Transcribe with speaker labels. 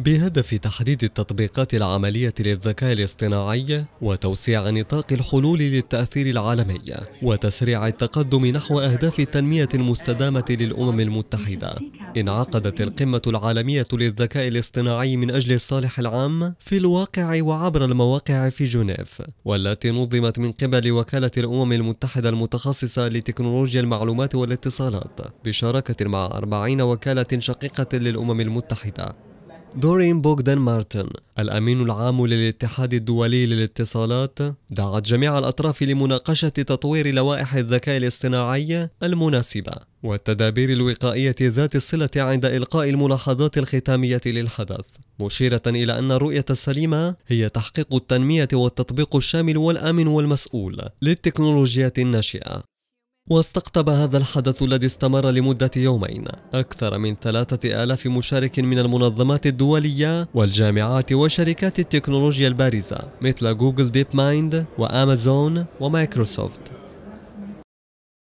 Speaker 1: بهدف تحديد التطبيقات العملية للذكاء الاصطناعي وتوسيع نطاق الحلول للتأثير العالمي وتسريع التقدم نحو أهداف التنمية المستدامة للأمم المتحدة. انعقدت القمة العالمية للذكاء الاصطناعي من أجل الصالح العام في الواقع وعبر المواقع في جنيف. والتي نظمت من قبل وكالة الأمم المتحدة المتخصصة لتكنولوجيا المعلومات والاتصالات بشراكة مع أربعين وكالة شقيقة للأمم المتحدة. دورين بوغدان مارتن الأمين العام للاتحاد الدولي للاتصالات دعت جميع الأطراف لمناقشة تطوير لوائح الذكاء الاصطناعي المناسبة والتدابير الوقائية ذات الصلة عند إلقاء الملاحظات الختامية للحدث مشيرة إلى أن الرؤية السليمة هي تحقيق التنمية والتطبيق الشامل والآمن والمسؤول للتكنولوجيات الناشئة. واستقطب هذا الحدث الذي استمر لمدة يومين. أكثر من ثلاثة آلاف مشارك من المنظمات الدولية والجامعات وشركات التكنولوجيا البارزة مثل جوجل ديب مايند وأمازون ومايكروسوفت.